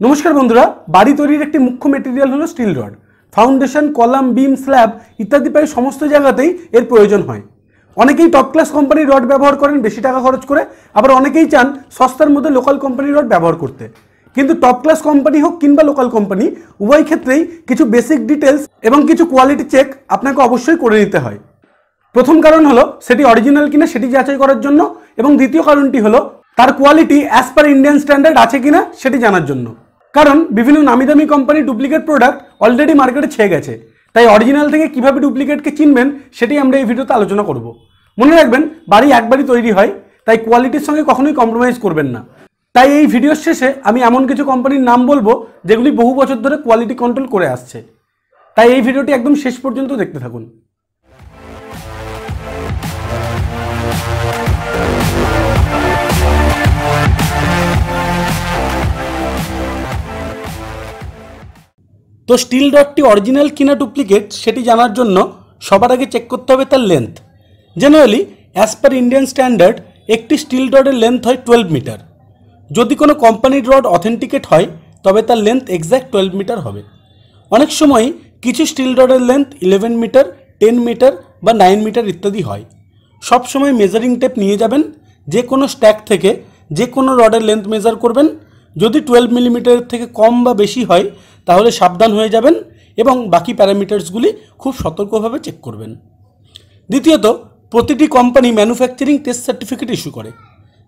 নমস্কার বন্ধুরা, বাড়ি তৈরির একটি মুখ্য মেটেরিয়াল হলো steel rod foundation column beam slab ইত্যাদি প্রায় সমস্ত জায়গাতেই এর প্রয়োজন হয়। অনেকেই টপ ক্লাস কোম্পানির রড ব্যবহার করেন বেশি টাকা খরচ করে, আবার অনেকেই চান সস্তার মধ্যে লোকাল কোম্পানির রড ব্যবহার করতে। কিন্তু টপ ক্লাস কোম্পানি হোক কিংবা লোকাল কোম্পানি উভয় ক্ষেত্রেই কিছু বেসিক ডিটেলস এবং কিছু কোয়ালিটি চেক আপনাকে অবশ্যই করে নিতে হয়। প্রথম কারণ হলো, সেটি অরিজিনাল কিনা, সেটি যাচাই করার জন্য, এবং দ্বিতীয় কারণটি হলো, তার quality as per Indian standard আছে কিনা, সেটি জানার জন্য। কারণ বিভিন্ন নামি দামি কোম্পানির ডুপ্লিকেট প্রোডাক্ট অলরেডি মার্কেটে ছেয়ে গেছে। তাই অরিজিনাল থেকে কীভাবে ডুপ্লিকেটকে চিনবেন সেটি আমরা এই ভিডিওতে আলোচনা করব। মনে রাখবেন, বাড়ি একবারই তৈরি হয়, তাই কোয়ালিটির সঙ্গে কখনোই কম্প্রোমাইজ করবেন না। তাই এই ভিডিওর শেষে আমি এমন কিছু কোম্পানির নাম বলব, যেগুলি বহু বছর ধরে কোয়ালিটি কন্ট্রোল করে আসছে। তাই এই ভিডিওটি একদম শেষ পর্যন্ত দেখতে থাকুন। তো স্টিল রডটি অরিজিনাল কিনা ডুপ্লিকেট সেটি জানার জন্য সবার আগে চেক করতে হবে তার length generally as per Indian standard একটি স্টিল রডের লেন্থ হয় টুয়েলভ মিটার যদি কোনো কোম্পানির রড অথেন্টিকেট হয়, তবে তার লেন্থ এক্স্যাক্ট টুয়েলভ মিটার হবে। অনেক সময় কিছু স্টিল রডের length eleven metre ten metre বা নাইন মিটার ইত্যাদি হয়। সব সময় মেজারিং টেপ নিয়ে যাবেন, যে কোনো স্ট্যাক থেকে যে কোনো রডের লেন্থ মেজার করবেন। যদি টুয়েলভ মিলিমিটারের থেকে কম বা বেশি হয় তাহলে সাবধান হয়ে যাবেন এবং বাকি প্যারামিটার্সগুলি খুব সতর্কভাবে চেক করবেন। দ্বিতীয়ত, প্রতিটি company manufacturing test certificate issue করে।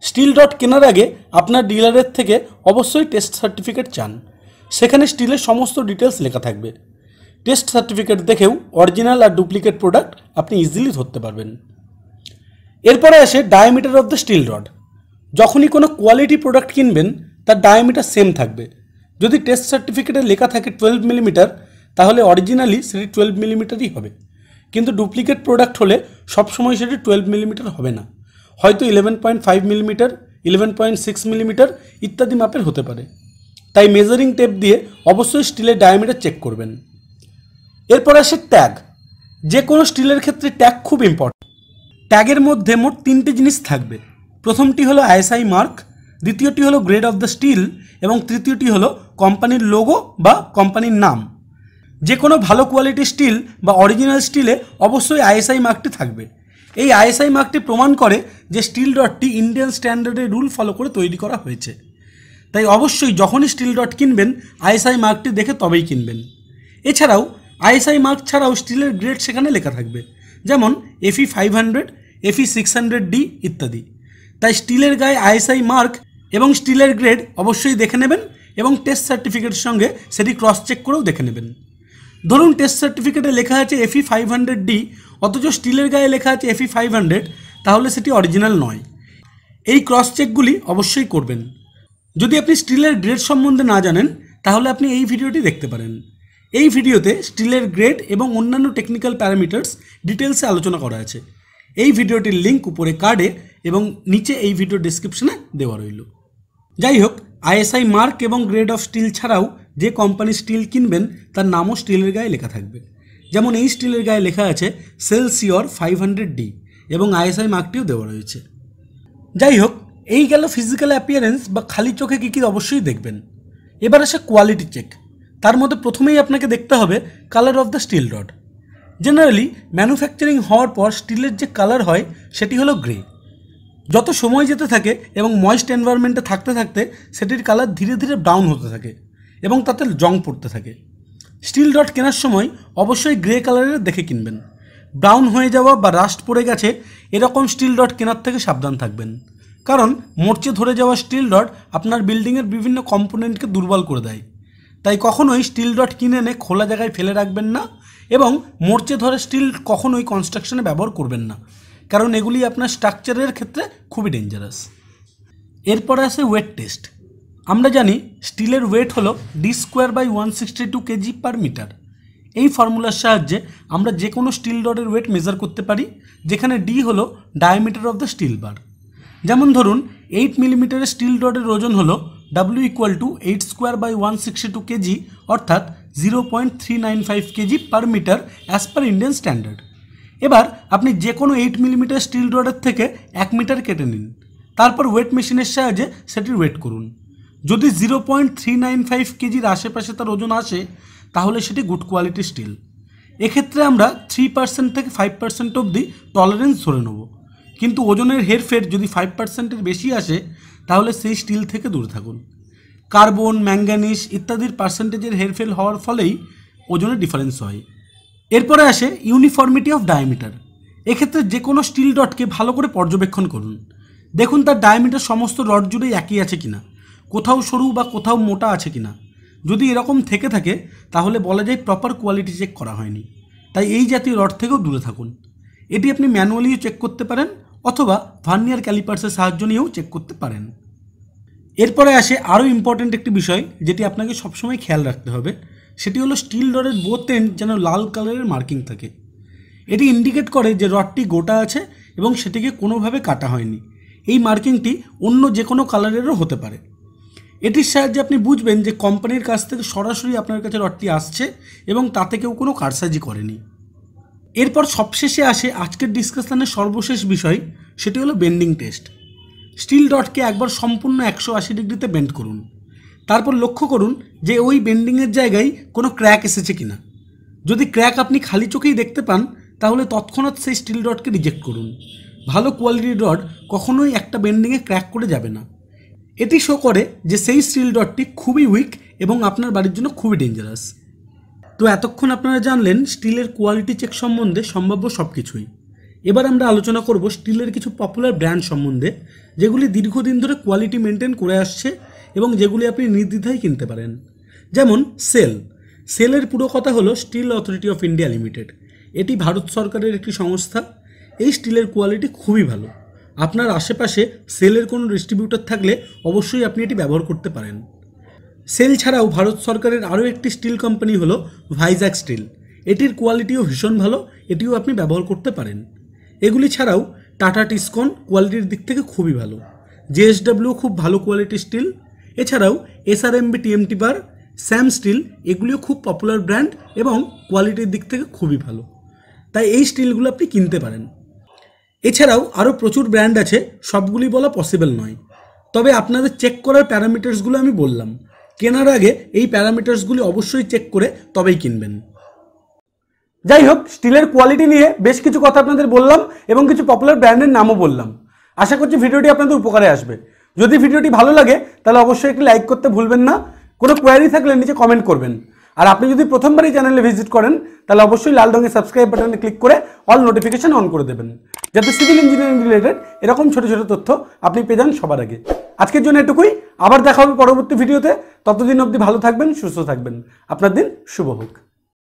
স্টিল রড কেনার আগে আপনার ডিলারের থেকে অবশ্যই টেস্ট সার্টিফিকেট চান। সেখানে স্টিলের সমস্ত ডিটেলস লেখা থাকবে। টেস্ট সার্টিফিকেট দেখেও অরিজিনাল আর ডুপ্লিকেট প্রোডাক্ট আপনি ইজিলি ধরতে পারবেন। এরপরে আসে diameter of the steel rod যখনই কোনো কোয়ালিটি প্রোডাক্ট কিনবেন, তার ডায়ামিটার সেম থাকবে। যদি টেস্ট সার্টিফিকেটে লেখা থাকে টুয়েলভ মিলিমিটার তাহলে অরিজিনালি সেটি টুয়েলভ মিলিমিটারই হবে। কিন্তু ডুপ্লিকেট প্রোডাক্ট হলে সবসময় সেটি টুয়েলভ মিলিমিটার হবে না। হয়তো eleven point five millimetre eleven point six millimetre ইত্যাদি মাপের হতে পারে। তাই মেজারিং টেপ দিয়ে অবশ্যই স্টিলের ডায়ামিটার চেক করবেন। এরপর আসে ট্যাগ যে কোনো স্টিলের ক্ষেত্রে ট্যাগ খুব ইম্পর্টেন্ট ট্যাগের মধ্যে মোট তিনটে জিনিস থাকবে। প্রথমটি হলো আইএসআই মার্ক দ্বিতীয়টি হলো গ্রেড অফ দ্য স্টিল এবং তৃতীয়টি হলো কোম্পানির লোগো বা কোম্পানির নাম। যে কোনো ভালো কোয়ালিটির স্টিল বা অরিজিনাল স্টিলে অবশ্যই আইএসআই মার্কটি থাকবে। এই আইএসআই মার্কটি প্রমাণ করে যে স্টিল ডটটি ইন্ডিয়ান স্ট্যান্ডার্ডের রুল ফলো করে তৈরি করা হয়েছে। তাই অবশ্যই যখনই স্টিল ডট কিনবেন, আইএসআই মার্কটি দেখে তবেই কিনবেন। এছাড়াও, আইএসআই মার্ক ছাড়াও স্টিলের গ্রেড সেখানে লেখা থাকবে, যেমন Fe five hundred Fe six hundred D ইত্যাদি। তাই স্টিলের গায়ে আইএসআই মার্ক এবং স্টিলের গ্রেড অবশ্যই দেখে নেবেন এবং টেস্ট সার্টিফিকেটের সঙ্গে সেটি ক্রস চেক করেও দেখে নেবেন। ধরুন টেস্ট সার্টিফিকেটে লেখা আছে এফি ফাইভ হান্ড্রেড ডি অথচ স্টিলের গায়ে লেখা আছে এফি ফাইভ হান্ড্রেড তাহলে সেটি অরিজিনাল নয়। এই ক্রস চেকগুলি অবশ্যই করবেন। যদি আপনি স্টিলের গ্রেড সম্বন্ধে না জানেন, তাহলে আপনি এই ভিডিওটি দেখতে পারেন। এই ভিডিওতে স্টিলের গ্রেড এবং অন্যান্য টেকনিক্যাল প্যারামিটার্স ডিটেলসে আলোচনা করা আছে। এই ভিডিওটির লিঙ্ক উপরে কার্ডে এবং নিচে এই ভিডিও ডিসক্রিপশনে দেওয়া রইল। যাই হোক আইএসআই মার্ক এবং গ্রেড অফ স্টিল ছাড়াও যে কোম্পানি স্টিল কিনবেন, তার নামও স্টিলের গায়ে লেখা থাকবে। যেমন এই স্টিলের গায়ে লেখা আছে SAIL SeQR five hundred D এবং আইএসআই মার্কটিও দেওয়া রয়েছে। যাই হোক এই গেল ফিজিক্যাল অ্যাপিয়ারেন্স বা খালি চোখে কী কী অবশ্যই দেখবেন। এবার আসে কোয়ালিটি চেক। তার মধ্যে প্রথমেই আপনাকে দেখতে হবে colour of the steel rod. Generally manufacturing হওয়ার পর স্টিলের যে কালার হয়, সেটি হলো গ্রে। যত সময় যেতে থাকে এবং ময়েস্ট এনভায়রনমেন্টে থাকতে থাকতে সেটির কালার ধীরে ধীরে ব্রাউন হতে থাকে এবং তাতে জং পড়তে থাকে। স্টিল রড কেনার সময় অবশ্যই গ্রে কালারের দেখে কিনবেন। ব্রাউন হয়ে যাওয়া বা রাস্ট পড়ে গেছে এরকম স্টিল রড কেনার থেকে সাবধান থাকবেন। কারণ মরচে ধরে যাওয়া স্টিল রড আপনার বিল্ডিংয়ের বিভিন্ন কম্পোনেন্টকে দুর্বল করে দেয়। তাই কখনোই স্টিল রড কিনে এনে খোলা জায়গায় ফেলে রাখবেন না এবং মরচে ধরে স্টিল কখনোই কনস্ট্রাকশনে ব্যবহার করবেন না। কারণ এগুলি আপনার স্ট্রাকচারের ক্ষেত্রে খুবই ডেঞ্জারাস এরপরে আসে ওয়েট টেস্ট আমরা জানি স্টিলের ওয়েট হলো D square by one sixty two kg per metre এই ফর্মুলার সাহায্যে আমরা যে কোনো স্টিল রডের ওয়েট মেজার করতে পারি, যেখানে ডি হলো diameter of the steel bar যেমন ধরুন এইট মিলিমিটারের স্টিল রডের ওজন হলো W equal to eight square by one sixty two kg অর্থাৎ zero point three nine five kg per metre as per Indian standard এবার আপনি যে কোনো এইট মিলিমিটার স্টিল রডের থেকে এক মিটার কেটে নিন। তারপর ওয়েট মেশিনের সাহায্যে সেটির ওয়েট করুন। যদি zero point three nine five কেজির আশেপাশে তার ওজন আসে, তাহলে সেটি গুড কোয়ালিটি স্টিল এক্ষেত্রে আমরা থ্রি পার্সেন্ট থেকে ফাইভ পার্সেন্ট অবধি টলারেন্স ধরে নেব। কিন্তু ওজনের হেরফের যদি ফাইভ পার্সেন্টের বেশি আসে, তাহলে সেই স্টিল থেকে দূরে থাকুন। কার্বন ম্যাঙ্গানিস ইত্যাদির পার্সেন্টেজের হেরফের হওয়ার ফলেই ওজনের ডিফারেন্স হয়। এরপরে আসে ইউনিফর্মিটি অফ ডায়ামিটার এক্ষেত্রে যে কোনো স্টিল ডটকে ভালো করে পর্যবেক্ষণ করুন। দেখুন তার ডায়ামিটার সমস্ত রড জুড়ে একই আছে কিনা, কোথাও সরু বা কোথাও মোটা আছে কিনা। যদি এরকম থেকে থাকে, তাহলে বলা যায় প্রপার কোয়ালিটি চেক করা হয়নি। তাই এই জাতীয় রড থেকেও দূরে থাকুন। এটি আপনি ম্যানুয়ালিও চেক করতে পারেন, অথবা ভার্নিয়ার ক্যালিপার্সের সাহায্য নিয়েও চেক করতে পারেন। এরপরে আসে আরও ইম্পর্ট্যান্ট একটি বিষয়, যেটি আপনাকে সবসময় খেয়াল রাখতে হবে। সেটি হলো স্টিল রডের বোথ এন্ড যেন লাল কালারের মার্কিং থাকে। এটি ইন্ডিকেট করে যে রডটি গোটা আছে এবং সেটিকে কোনোভাবে কাটা হয়নি। এই মার্কিংটি অন্য যে কোনো কালারেরও হতে পারে। এটির সাহায্যে আপনি বুঝবেন যে কোম্পানির কাছ থেকে সরাসরি আপনার কাছে রডটি আসছে এবং তাতে কেউ কোনো কারসাজি করেনি। এরপর সবশেষে আসে আজকের ডিসকাশনের সর্বশেষ বিষয়, সেটি হলো বেন্ডিং টেস্ট স্টিল ডটকে একবার সম্পূর্ণ একশো আশি ডিগ্রিতে বেন্ড করুন। তারপর লক্ষ্য করুন যে ওই বেন্ডিংয়ের জায়গায় কোনো ক্র্যাক এসেছে কিনা। যদি ক্র্যাক আপনি খালি চোখেই দেখতে পান, তাহলে তৎক্ষণাৎ সেই স্টিল ডটকে রিজেক্ট করুন। ভালো কোয়ালিটির রড কখনোই একটা বেন্ডিংয়ে ক্র্যাক করে যাবে না। এটি শো করে যে সেই স্টিল ডটটি খুবই উইক এবং আপনার বাড়ির জন্য খুবই ডেঞ্জারাস তো এতক্ষণ আপনারা জানলেন স্টিলের কোয়ালিটি চেক সম্বন্ধে সম্ভাব্য সব কিছুই এবার আমরা আলোচনা করব স্টিলের কিছু পপুলার ব্র্যান্ড সম্বন্ধে, যেগুলি দীর্ঘদিন ধরে কোয়ালিটি মেনটেন করে আসছে এবং যেগুলি আপনি নির্দ্বিধায় কিনতে পারেন। যেমন সেল। সেলের পুরো কথা হলো steel authority of India limited. এটি ভারত সরকারের একটি সংস্থা। এই স্টিলের কোয়ালিটি খুবই ভালো। আপনার আশেপাশে সেলের কোনো ডিস্ট্রিবিউটর থাকলে অবশ্যই আপনি এটি ব্যবহার করতে পারেন। সেল ছাড়াও ভারত সরকারের আরও একটি স্টিল কোম্পানি হলো ভাইজাক স্টিল। এটির কোয়ালিটিও ভীষণ ভালো, এটিও আপনি ব্যবহার করতে পারেন। এগুলি ছাড়াও টাটা টিসকন কোয়ালিটির দিক থেকে খুবই ভালো। জেএসডব্লিউ খুব ভালো কোয়ালিটির স্টিল। এছাড়াও SRMB TMT bar Shyam steel এগুলিও খুব পপুলার ব্র্যান্ড এবং কোয়ালিটির দিক থেকে খুবই ভালো। তাই এই স্টিলগুলো আপনি কিনতে পারেন। এছাড়াও আরও প্রচুর ব্র্যান্ড আছে, সবগুলি বলা পসিবল নয়। তবে আপনাদের চেক করার প্যারামিটার্সগুলো আমি বললাম। কেনার আগে এই প্যারামিটার্সগুলি অবশ্যই চেক করে তবেই কিনবেন। যাই হোক, স্টিলের কোয়ালিটি নিয়ে বেশ কিছু কথা আপনাদের বললাম এবং কিছু পপুলার ব্র্যান্ডের নামও বললাম। আশা করছি ভিডিওটি আপনাদের উপকারে আসবে। যদি ভিডিওটি ভালো লাগে, তাহলে অবশ্যই একটি লাইক করতে ভুলবেন না। কোনো কোয়ারি থাকলে নিচে কমেন্ট করবেন। আর আপনি যদি প্রথমবার এই চ্যানেলে ভিজিট করেন, তাহলে অবশ্যই লাল রঙের সাবস্ক্রাইব বাটনে ক্লিক করে অল নোটিফিকেশন অন করে দেবেন। যাতে সিভিল ইঞ্জিনিয়ারিং রিলেটেড এরকম ছোট ছোট তথ্য আপনি পেয়ে যান সবার আগে। আজকের জন্য এটুকুই। আবার দেখা হবে পরবর্তী ভিডিওতে ততদিন অবধি ভালো থাকবেন, সুস্থ থাকবেন। আপনার দিন শুভ হোক।